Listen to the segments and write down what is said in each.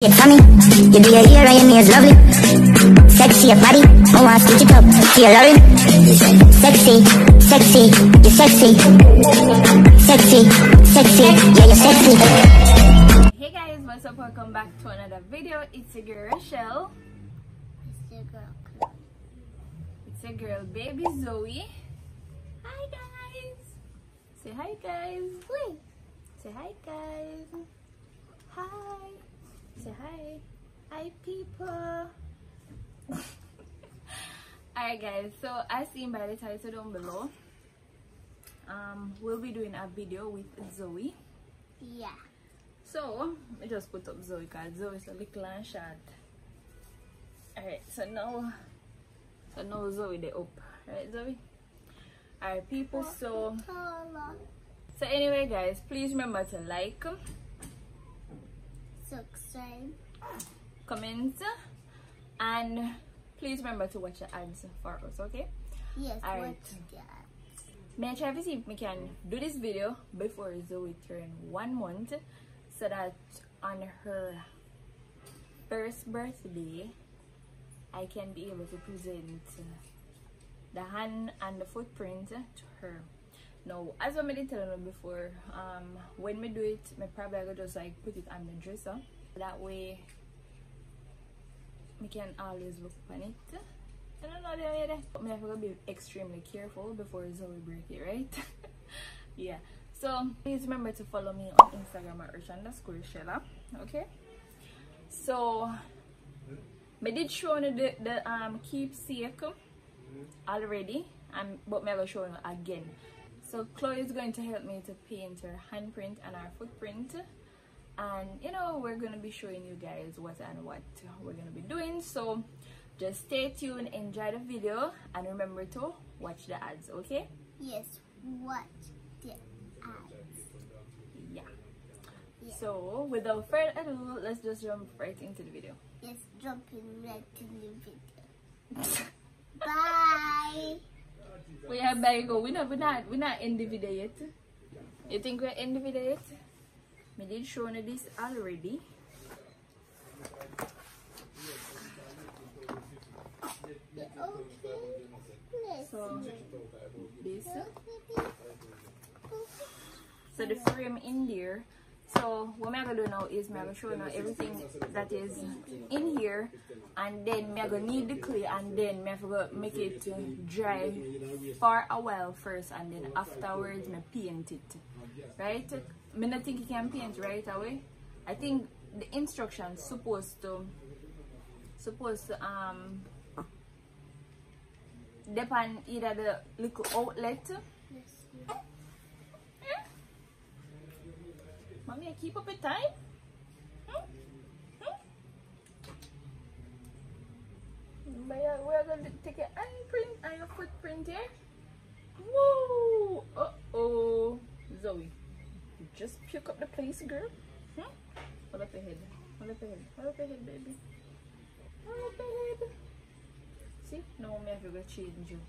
It's funny, you do your hair and your nails lovely. Sexy your body, oh, I want to stitch it up. Feel loving. Sexy, sexy, you're sexy. Sexy, sexy, yeah, you're sexy. Hey guys, what's up? Welcome back to another video. It's your girl Rochelle. It's your girl, Chloe. It's your girl baby Zoe. Hi guys. Say hi guys. Wait, Say hi guys. Hi. Say hi. Hi people. Alright guys, so as seen by the title down below, um, we'll be doing a video with Zoe. yeah. So, I just put up Zoe because Zoe is a little and short. Alright, so now, so now Zoe they up. Right, Zoe? Alright, people, so, so anyway, guys, please remember to like, Subscribe. comment, and please remember to watch the ads for us, okay? Yes, Alright. what's that? May I try to see if we can do this video before Zoe turn one month so that on her first birthday I can be able to present the hand and the footprint to her. Now, as I did tell you before, um, when we do it, me probably go just like put it on the dresser. That way, we can always look on it. I don't know the way there. But have to be extremely careful before Zoe break it, right? yeah. So please remember to follow me on Instagram at Rich underscore Shella. Okay. So I did show you the, the um keepsake already. Um, but me will show you again. So Chloe is going to help me to paint her handprint and our footprint. And you know we're gonna be showing you guys what and what we're gonna be doing. So just stay tuned, enjoy the video, and remember to watch the ads, okay? Yes, watch the ads? Yeah. Yeah. So without further ado, let's just jump right into the video. Yes, jumping right into the video. Bye. We have by go. We not we not we not in the video yet. You think we're in the video yet? Did show you this already. So this. So the frame in there. So what I'm gonna do now is I'm gonna show you everything that is in here and then I'm gonna knead the clay and then I'm gonna make it dry for a while first and then afterwards I paint it. Right? I don't think you can paint right away. I think the instructions supposed to supposed to um depend either the little outlet Let's see. Mommy, keep up with time. Hmm? Hmm? We're to take an handprint and your footprint here. Whoa! Uh oh. Zoe, you just puke up the place, girl. Hmm? Hold up your head. Hold up your head. Hold up your head, baby. Hold up your head. See? No, mommy have to change you.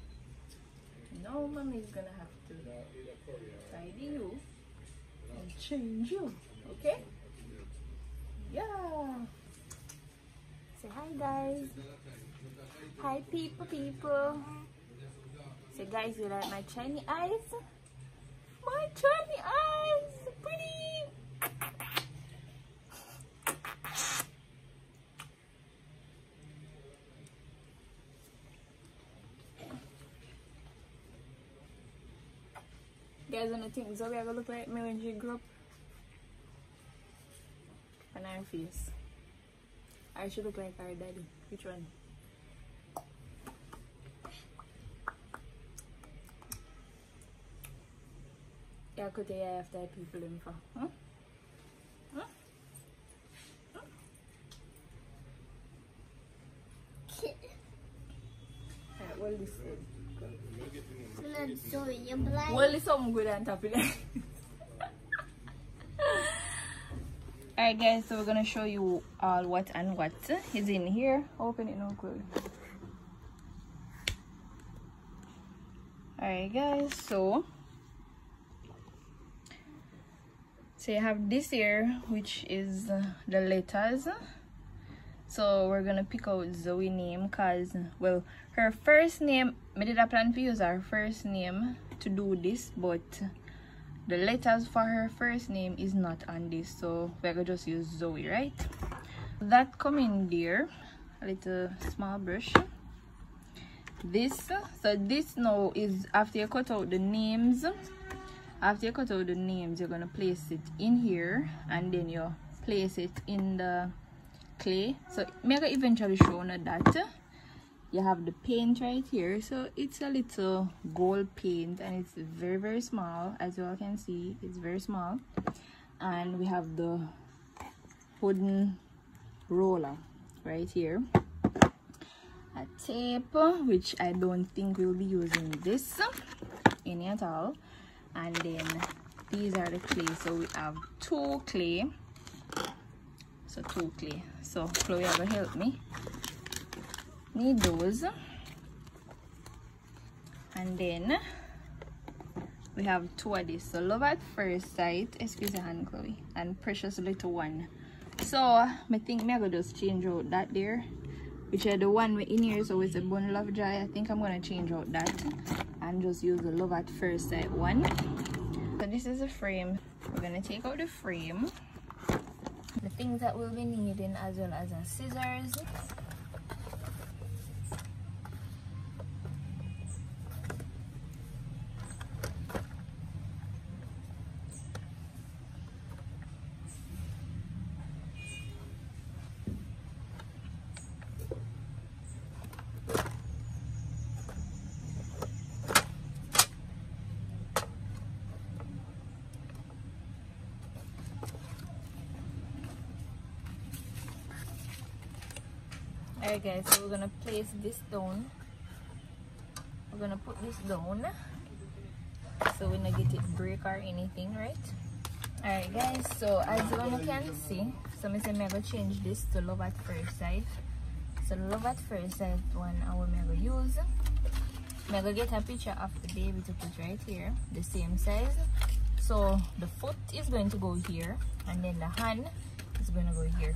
No, mommy's gonna have to tidy you and change you. Okay? Yeah. Say hi, guys. Hi, people, people. Say, guys, you like my shiny eyes? My shiny eyes, pretty. Guys, wanna think Zoe ever look like me when she grew up? And her face. I should look like our daddy. Which one? Yeah, could they have that people in for? Huh? Huh? Huh? Alright, well, this food. Not so you're blind. Well, it's something good on top of that. Alright guys, so we're gonna show you all what and what is in here. Open it now, Chloe. Alright guys, so so you have this here which is the letters so we're gonna pick out zoe name because well her first name I did a plan to use her first name to do this but the letters for her first name is not on this so we're gonna just use zoe right? That come in there a little small brush. This so this now is after you cut out the names after you cut out the names you're gonna place it in here and then you place it in the clay. So make eventually show that you have the paint right here. So it's a little gold paint and it's very very small. As you all can see it's very small. And we have the wooden roller right here. A tape which i don't think we'll be using this any at all. And then these are the clay. So we have two clay. So two clay. So chloe will help me knead those. And then we have two of these. So love at first sight excuse me hand chloe and precious little one. So i think me i gonna just change out that there which are the one in here. So it's a bundle of joy. I think i'm gonna change out that and just use the love at first sight one. So this is a frame. We're gonna take out the frame. The things that we'll be needing as well as our scissors Alright guys, so we're gonna place this down. We're gonna put this down so we don't get it break or anything, right? Alright guys, so as you can see, so I say I'm gonna change this to love at first sight. So love at first sight one I will gonna use. Gonna get a picture of the baby to put right here, the same size. So the foot is going to go here and then the hand is to go here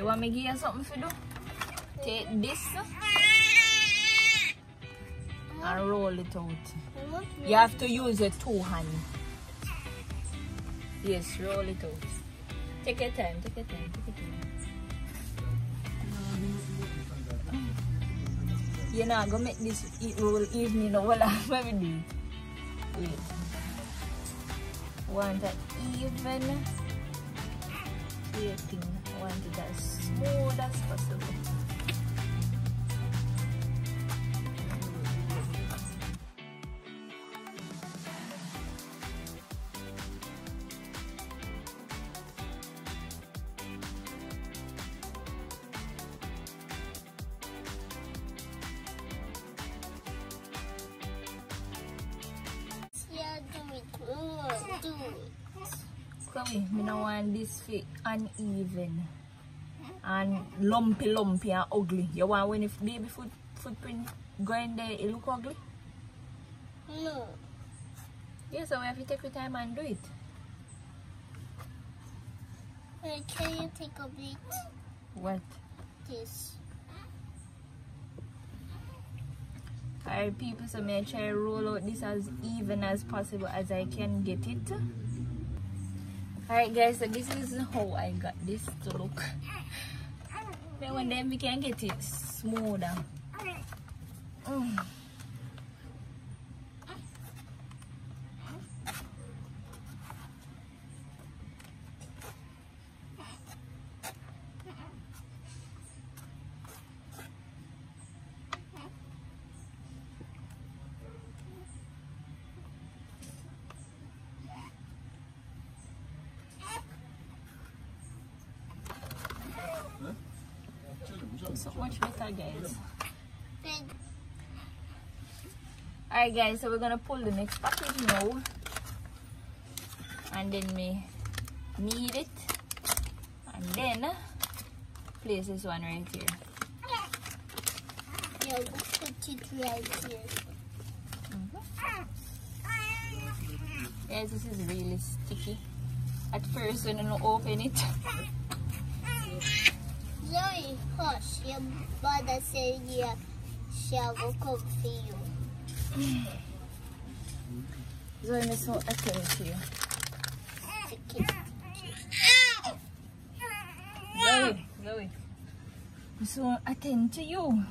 You want me to give you something to do? Take this and roll it out. You have to use your two hands. Yes, roll it out. Take your time, take your time, take your time. You're not gonna make this roll evening or what I'm gonna do. Wait. Want that even it as smooth as possible. Yeah, do it. Oh, do it. Chloe, me don't want this fit uneven and lumpy lumpy and ugly. You want when if baby foot footprint go in there it look ugly? No. Yeah, so we have to take your time and do it. Wait, can you take a bit? What? This. Alright people, so may I try to roll out this as even as possible as I can get it. Alright guys, so this is how I got this to look. Then when then we can get it smoother. Mm. So much better, guys. Thanks. Alright, guys, so we're gonna pull the next package now. And then we knead it. And then place this one right here. Yeah, we'll put it right here. Mm-hmm. Guys, this is really sticky. At first, when you open it, Zoe, hush. Your mother said yeah, she'll go cook for you. Zoe, I'm so attend to you. Sticky. Zoe, Zoe. I'm so attend to you.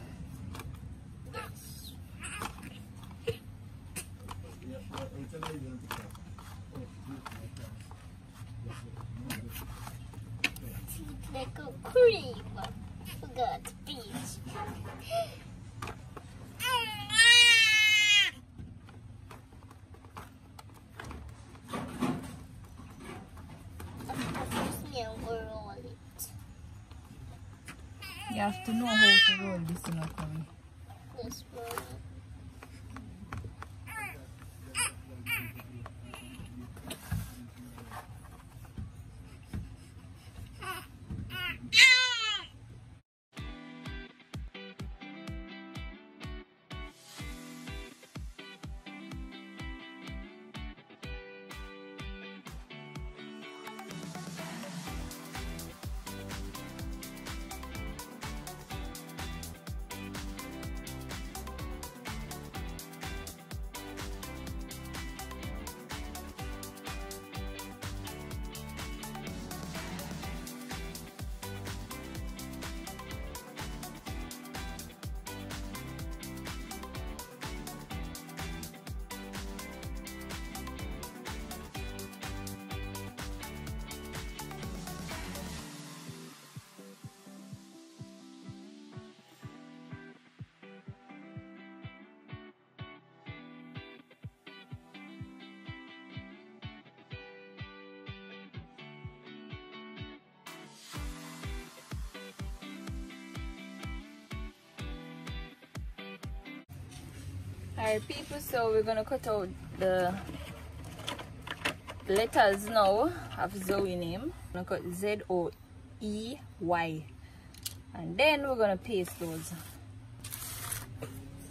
Alright people, so we're gonna cut out the letters now of Zoe name. I'm gonna cut Z-O-E-Y. And then we're gonna paste those.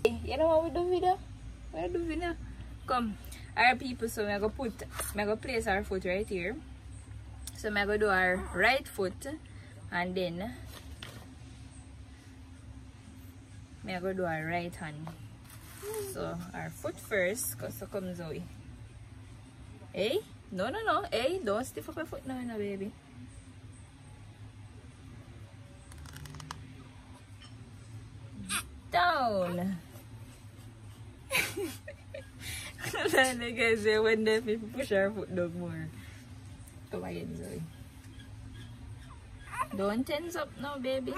You know what we do video? What do video? Come. Alright people, so I'm gonna put I'm gonna place our foot right here. So I'm gonna do our right foot and then I'm gonna do our right hand. So our foot first, cause so come Zoe. Hey, no, no, no. Eh, hey, don't stiff up your foot now, no, baby. Down. Then guys say when the people push our foot down more. Come again, Zoe. Don't tense up now, baby.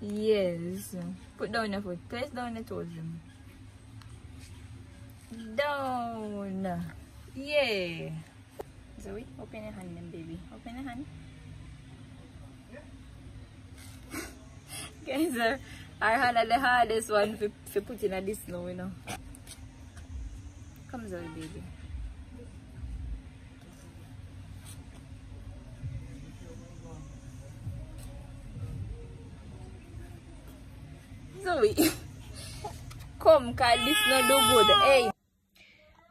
Yes. Put down your foot. Place down your toes. Down. Yeah. Zoe, open your hand then, baby. Open your hand. Guys, uh, our hand are the hardest one for, for putting at this snow, you know. Come, Zoe, baby. Zoe. Come, cause this no do good. Hey.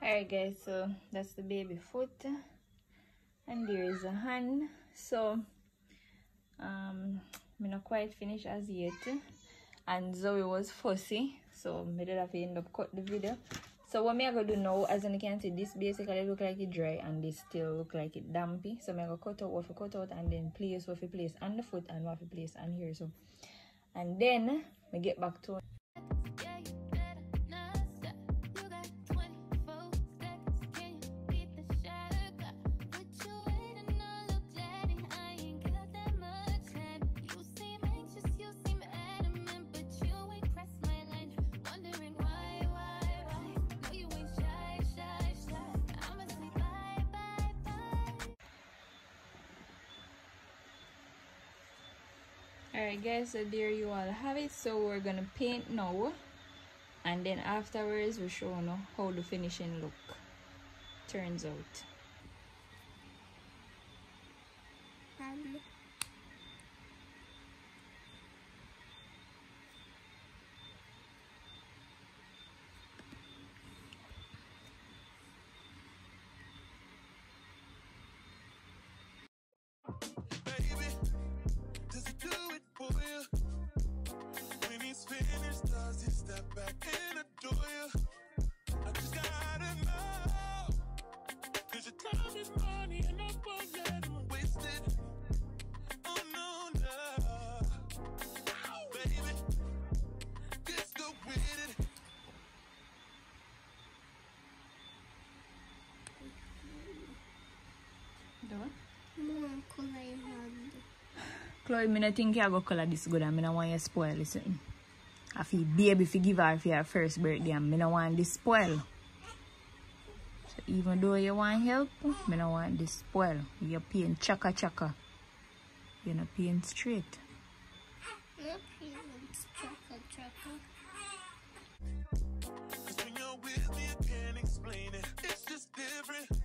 Alright guys, so that's the baby foot. And there is a hand. So um I'm not quite finished as yet. And Zoe was fussy. So I did have to end up cut the video. So what me I gonna do now, as you can see, this basically look like it dry and this still look like it dampy. So I'm gonna cut out what we cut out and then place what we place on the foot and what we place on here. So and then we get back to Alright guys, so there you all have it. So we're gonna paint now. And then afterwards we'll show you how the finishing look turns out. Chloe, not think you go color this good and not want you spoil it. something. I feel baby if you give her for your first birthday and not want this spoil. So even though you want help, me not want this spoil. You're paying chaka chaka. You're not paying straight. When you're with me, I can't explain it. It's just different.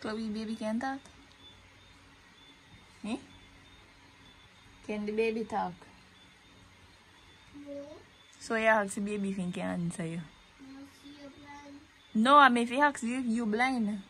Chloe baby can talk? Eh? Can the baby talk? No. So you ask the baby if he can answer you? No, she blind. No, I mean if he asks you, you blind.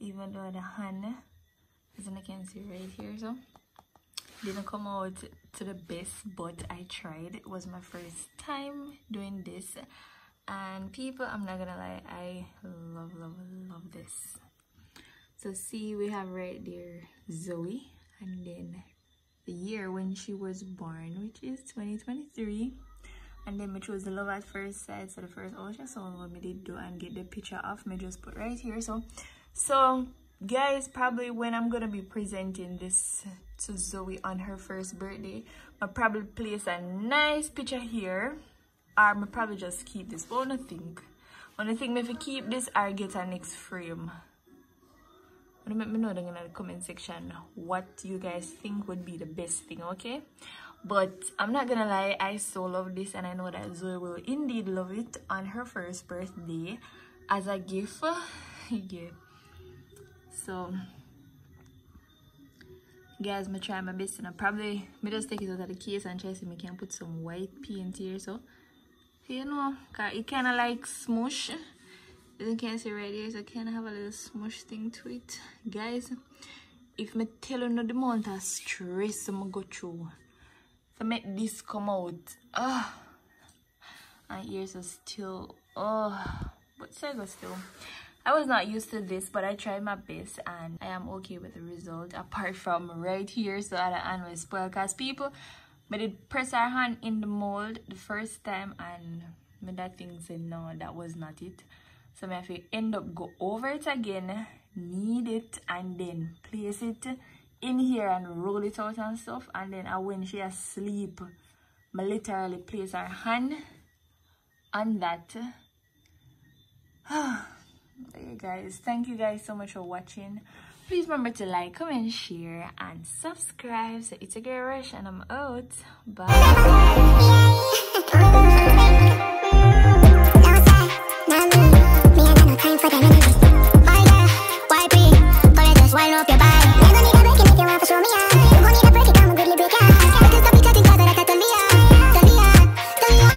Even though the hand, as you can see right here, so didn't come out to the best, but I tried. It was my first time doing this, and people, I'm not gonna lie, I love, love, love this. So see, we have right there Zoe, and then the year when she was born, which is 2023 and then me chose the love at first sight so the first oh, ultrasound what me did do and get the picture of me just put right here so so guys probably when i'm gonna be presenting this to zoe on her first birthday i'll probably place a nice picture here or me probably just keep this. But I think, I think if I keep this i get a next frame. Wanna let me know in the comment section what you guys think would be the best thing, okay? But I'm not gonna lie, I so love this and I know that Zoe will indeed love it on her first birthday as a gift. yeah. So guys, me try my best and I probably me just take it out of the case and try to me can put some white paint here so. You know, it kinda like smush. You can see right here so kind of have a little smush thing to it. Guys if me tell you not the amount of stress i'm go through to make this come out ah my ears are still oh but go still. I was not used to this but I tried my best and I am okay with the result apart from right here so I will spoil because people. But did press our hand in the mold the first time and me that thing said no that was not it. So I have to end up go over it again, knead it and then place it in here and roll it out and stuff. And then uh, when she asleep, I literally place her hand on that. hey guys, thank you guys so much for watching. Please remember to like, comment, share, and subscribe. So it's a girl rush and I'm out. Bye.